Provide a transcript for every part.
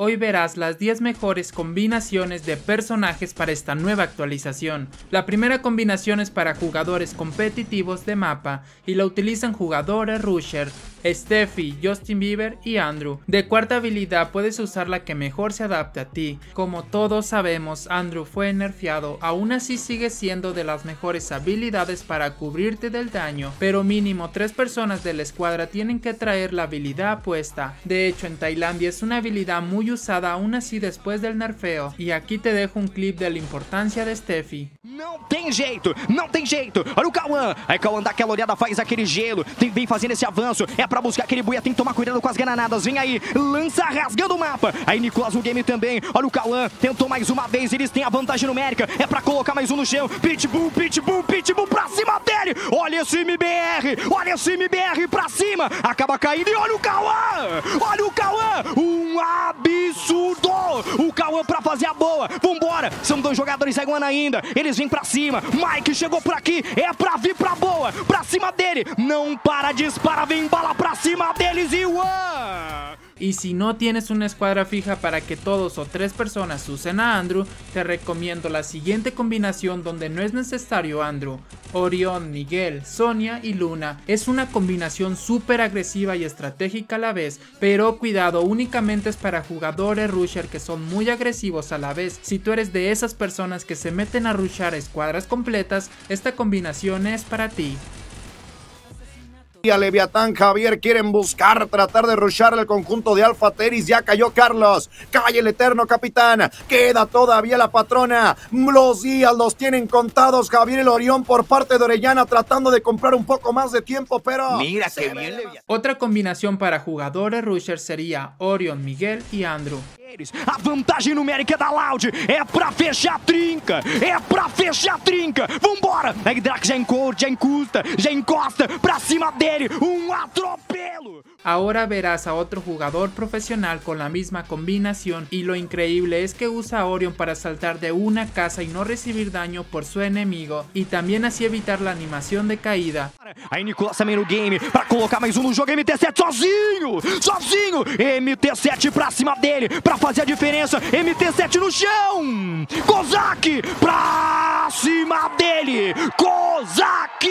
Hoy verás las 10 mejores combinaciones de personajes para esta nueva actualización. La primera combinación es para jugadores competitivos de mapa y la utilizan jugadores rusher, Steffi, Justin Bieber y Andrew. De cuarta habilidad puedes usar la que mejor se adapte a ti. Como todos sabemos, Andrew fue nerfeado, aún así sigue siendo de las mejores habilidades para cubrirte del daño, pero mínimo 3 personas de la escuadra tienen que traer la habilidad puesta. De hecho, en Tailandia es una habilidad muy usada aún así después del nerfeo. Y aquí te dejo un clip de la importancia de Steffi. Não tem jeito, não tem jeito. Olha o Cauã. Aí Cauã dá aquela olhada, faz aquele gelo. Tem, vem fazendo esse avanço. É pra buscar aquele buia. Tem que tomar cuidado com as granadas. Vem aí, lança rasgando o mapa. Aí Nicolas no game também. Olha o Cauã. Tentou mais uma vez. Eles têm a vantagem numérica. É pra colocar mais um no chão. Pitbull, pitbull, pitbull pra cima dele. Olha esse MBR. Olha esse MBR pra cima. Acaba caindo. E olha o Cauã. Olha o Cauã. Um absurdo. O Cauã pra fazer a boa. Vambora. São dois jogadores segundo ainda. Eles vêm pra cima. Mike chegou por aqui. É pra vir pra boa. Pra cima dele. Não para, dispara. Vem bala pra cima deles. E one. Y si no tienes una escuadra fija para que todos o tres personas usen a Andrew, te recomiendo la siguiente combinación donde no es necesario Andrew. Orión, Miguel, Sonia y Luna. Es una combinación súper agresiva y estratégica a la vez, pero cuidado, únicamente es para jugadores rusher que son muy agresivos a la vez. Si tú eres de esas personas que se meten a rushar escuadras completas, esta combinación es para ti. Y a Leviatán Javier quieren buscar, tratar de rushar el conjunto de Alfa Teris. Ya cayó Carlos. Cae el eterno capitán. Queda todavía la patrona. Los días los tienen contados. Javier el Orión por parte de Orellana tratando de comprar un poco más de tiempo, pero. Mira qué bien, Leviatán. Otra combinación para jugadores rusher sería Orion, Miguel y Andrew. A vantagem numérica da Loud é pra fechar a trinca, é pra fechar a trinca. Vambora! Drax já encosta, já encosta, já encosta pra cima dele. Um atropelo. Ahora verás a otro jugador profesional con la misma combinación y lo increíble es que usa a Orion para saltar de una casa y no recibir daño por su enemigo y también así evitar la animación de caída. Aí Nicolas também no game pra colocar mais um no jogo. MT7 sozinho, sozinho. MT7 pra cima dele pra fazer a diferença. MT7 no chão. Kozak pra cima dele. Kozak.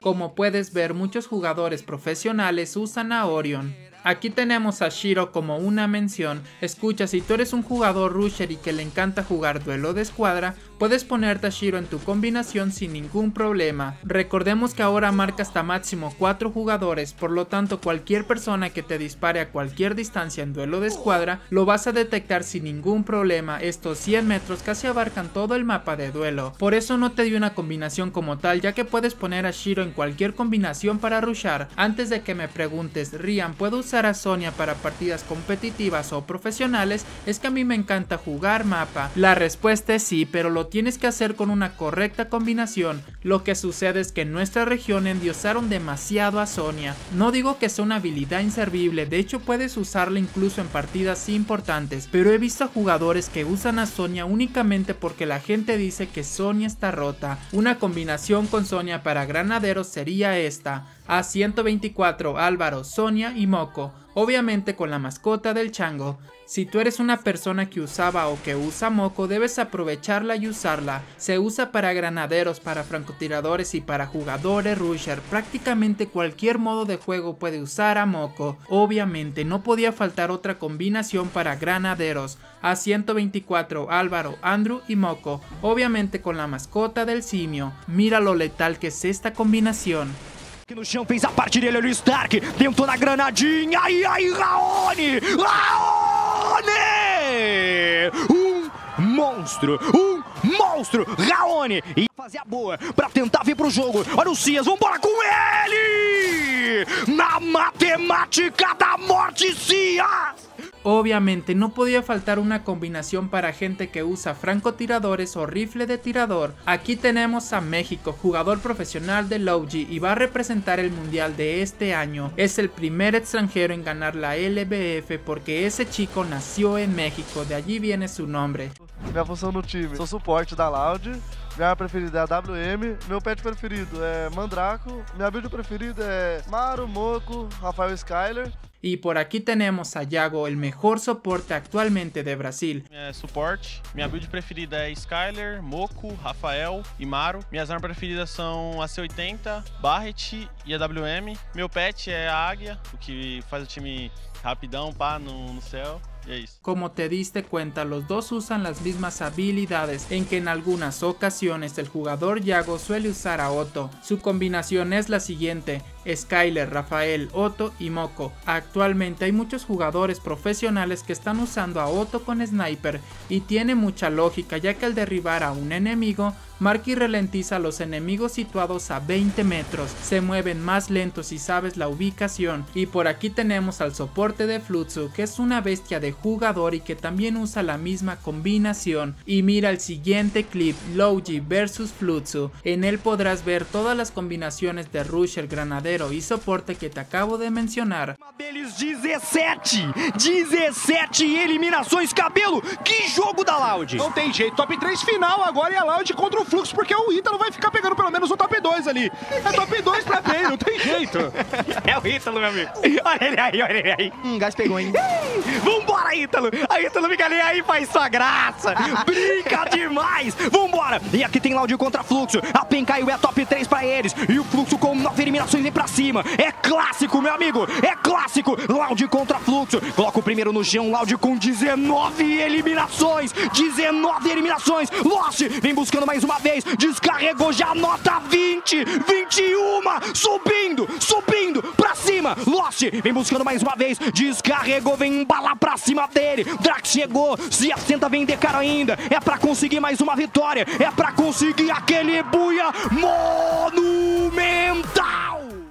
Como puedes ver muchos jugadores profesionales usan a Orion. Aquí tenemos a Shiro como una mención. Escucha, si tú eres un jugador rusher y que le encanta jugar duelo de escuadra, puedes ponerte a Shiro en tu combinación sin ningún problema. Recordemos que ahora marca hasta máximo 4 jugadores, por lo tanto cualquier persona que te dispare a cualquier distancia en duelo de escuadra, lo vas a detectar sin ningún problema. Estos 100 metros casi abarcan todo el mapa de duelo. Por eso no te di una combinación como tal, ya que puedes poner a Shiro en cualquier combinación para rushar. Antes de que me preguntes, Rian, ¿puedo usar a Sonia para partidas competitivas o profesionales? Es que a mí me encanta jugar mapa. La respuesta es sí, pero lo tienes que hacer con una correcta combinación. Lo que sucede es que en nuestra región endiosaron demasiado a Sonia. No digo que sea una habilidad inservible, de hecho puedes usarla incluso en partidas importantes, pero he visto jugadores que usan a Sonia únicamente porque la gente dice que Sonia está rota. Una combinación con Sonia para granaderos sería esta. A124, Álvaro, Sonia y Moco, obviamente con la mascota del chango. Si tú eres una persona que usaba o que usa Moco, debes aprovecharla y usarla. Se usa para granaderos, para francotiradores y para jugadores rusher. Prácticamente cualquier modo de juego puede usar a Moco. Obviamente no podía faltar otra combinación para granaderos. A124, Álvaro, Andrew y Moco, obviamente con la mascota del simio. Mira lo letal que es esta combinación. Que no chão fez a parte dele, olha o Stark. Tentou na granadinha. Ai, ai, Raoni! Raoni! Um monstro! Um monstro! Raoni! E fazer a boa pra tentar vir pro jogo. Olha o Cias, vambora com ele! Na matemática da morte, Cias! Obviamente no podía faltar una combinación para gente que usa francotiradores o rifle de tirador. Aquí tenemos a México, jugador profesional de Logi y va a representar el mundial de este año. Es el primer extranjero en ganar la LBF porque ese chico nació en México, de allí viene su nombre. minha função no time. Sou suporte da Loud. Minha arma preferida é a WM. Meu pet preferido é Mandraco. Minha build preferida é Maru, Moco, Rafael Skyler. Y por aquí tenemos a Yago, el mejor soporte actualmente de Brasil. É, suporte. Minha build preferida é Skyler, Moco, Rafael e Maru. Minhas armas preferidas são a C80, Barret e a WM. Meu pet é a Águia, o que faz o time rapidão, pá, no, no céu. Como te diste cuenta, los dos usan las mismas habilidades, en que en algunas ocasiones el jugador Yago suele usar a Otto. Su combinación es la siguiente, Skyler, Rafael, Otto y Moco. Actualmente hay muchos jugadores profesionales que están usando a Otto con Sniper y tiene mucha lógica ya que al derribar a un enemigo, Marky ralentiza a los enemigos situados a 20 metros, se mueven más lentos si sabes la ubicación. Y por aquí tenemos al soporte de Flutsu que es una bestia de jugador y que también usa la misma combinación. Y mira el siguiente clip Logi vs Flutsu, en él podrás ver todas las combinaciones de Rusher, Granadero y soporte que te acabo de mencionar. Deles 17, 17 eliminações, cabelo, que jogo da Loud! Não tem jeito, top 3 final agora e a Loud contra o Fluxo, porque o Ítalo vai ficar pegando pelo menos o top 2 ali. É top 2 pra bem, não tem jeito. É o Ítalo, meu amigo. Olha ele aí, olha ele aí. Hum, gás pegou, hein? Vambora, Ítalo! A Ítalo fica ali aí, faz sua graça! Brinca demais! Vambora! E aqui tem Laudio contra Fluxo. A PEN caiu, é top 3 pra eles. E o Fluxo com 9 eliminações vem pra cima. É clássico, meu amigo! É clássico! Laudio contra Fluxo. Coloca o primeiro no chão. Laudio com 19 eliminações. 19 eliminações. Lost vem buscando mais uma vez. Descarregou já nota 20. 21. Subindo, subindo pra cima. Lost vem buscando mais uma vez. Descarregou, vem embalar pra cima dele. Drax chegou, se assenta, vem de cara ainda. É pra conseguir mais uma vitória. É pra conseguir aquele buia monumental.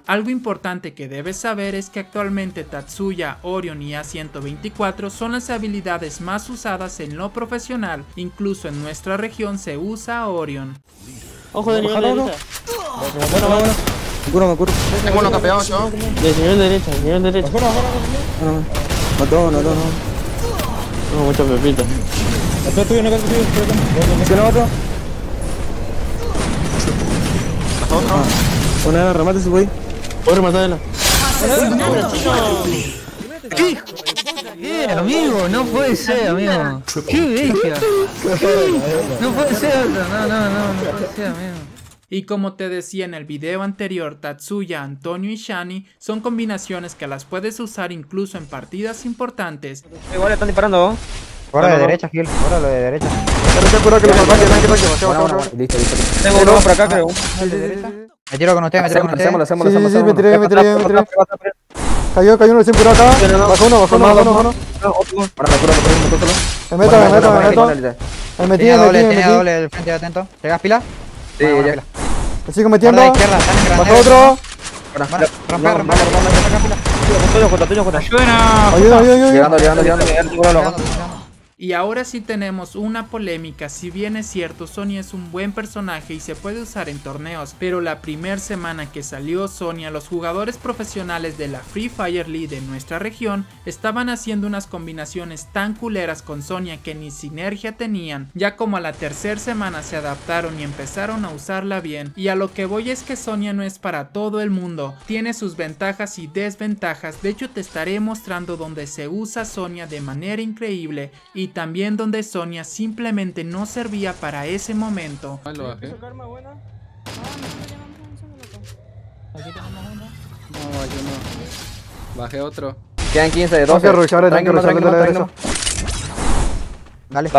Algo importante que debes saber es que actualmente Tatsuya, Orion y A124 son las habilidades más usadas en lo profesional, incluso en nuestra región se usa Orion. Ojo de nivel derecha. Bueno, bueno. Me curo, me curo. Tengo uno campeón, yo. De nivel derecha, nivel derecha. No, no. No, no, no, no. Tengo muchas pepitas. Atrás tuyo, no atrás tuyo. ¿Tiene otro? Ah. Una remate si voy. Puedo rematarla. ¿Qué? ¿Qué, amigo? No puede ser, amigo. ¡Qué bestia! No puede ser, no, no, no, no puede ser, amigo. Y como te decía en el video anterior, Tatsuya, Antonio y Shani son combinaciones que las puedes usar incluso en partidas importantes. Igual están disparando, Ahora de derecha, Gil. Ahora lo de derecha. Listo, listo. Tengo uno por acá, creo. Me tiro con usted, me tiro con usted. Sí, sí, hacémoslo. me tiré, me tiré, me tiré. Cayó, cayó uno recién curado acá. Bajó uno, bajó uno, bajó uno, bajó uno. Ahora me curo, me curo, me curo solo. Me meto, me meto, me meto. Me metí, Tenía me doble, metí, me tenía metí. doble del frente, atento. ¿Llegas pila? Sí, ya. Me sigo metiendo. Por Pues. Bajó otro. Tuyo, Jota, tuyo, Jota. Ayuda, ayuda, ayuda. Llegando, llegando, llegando. Y ahora sí tenemos una polémica, si bien es cierto Sonia es un buen personaje y se puede usar en torneos, pero la primera semana que salió Sonia los jugadores profesionales de la Free Fire League de nuestra región estaban haciendo unas combinaciones tan culeras con Sonia que ni sinergia tenían, ya como a la tercera semana se adaptaron y empezaron a usarla bien, y a lo que voy es que Sonia no es para todo el mundo, tiene sus ventajas y desventajas, de hecho te estaré mostrando donde se usa Sonia de manera increíble y también donde Sonia simplemente no servía para ese momento. Lo bajé. No, yo no. Bajé otro. Quedan 15 de Tengo 12. que rushar, tengo que rushar la tranquilo. Dale,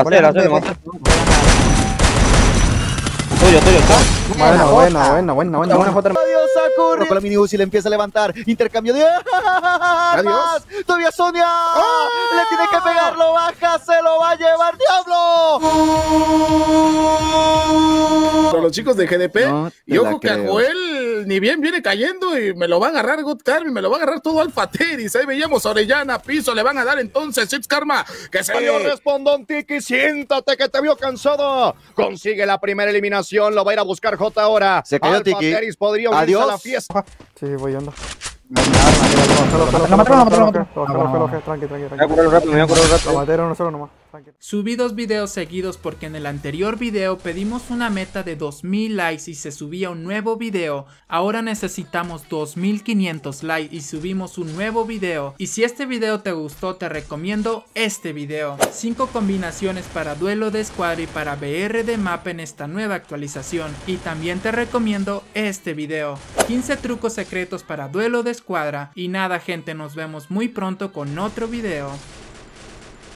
Tuyo, tuyo, tuyo. Buena, buena, buena, buena, buena, buena. Adiós, Sakura. Con la mini se le empieza a levantar. Intercambio de armas. Todavía Sonia. Le tiene que pegar, lo baja, se lo va a llevar Diablo. Con los chicos de GDP. Y ojo que a creo. Joel ni bien viene cayendo y me lo va a agarrar God Karma y me lo va a agarrar todo Alfa Teris. Ahí veíamos a Orellana, piso, le van a dar entonces Six Karma. Que se Salió respondón Tiki, siéntate que te vio cansado. Consigue la primera eliminación, lo va a ir a buscar J ahora. Se cayó Alpha Tiki. Teris podría unirse Adiós. a la fiesta. Sí, voy yendo. Lo lo lo. Tranqui, voy a tranqui. curar un rato, me voy a curar un Lo rato. maté, uno solo nomás. Subí dos videos seguidos porque en el anterior video pedimos una meta de 2000 likes y se subía un nuevo video. Ahora necesitamos 2500 likes y subimos un nuevo video. Y si este video te gustó te recomiendo este video. 5 combinaciones para duelo de escuadra y para BR de mapa en esta nueva actualización. Y también te recomiendo este video. 15 trucos secretos para duelo de escuadra. Y nada gente, nos vemos muy pronto con otro video.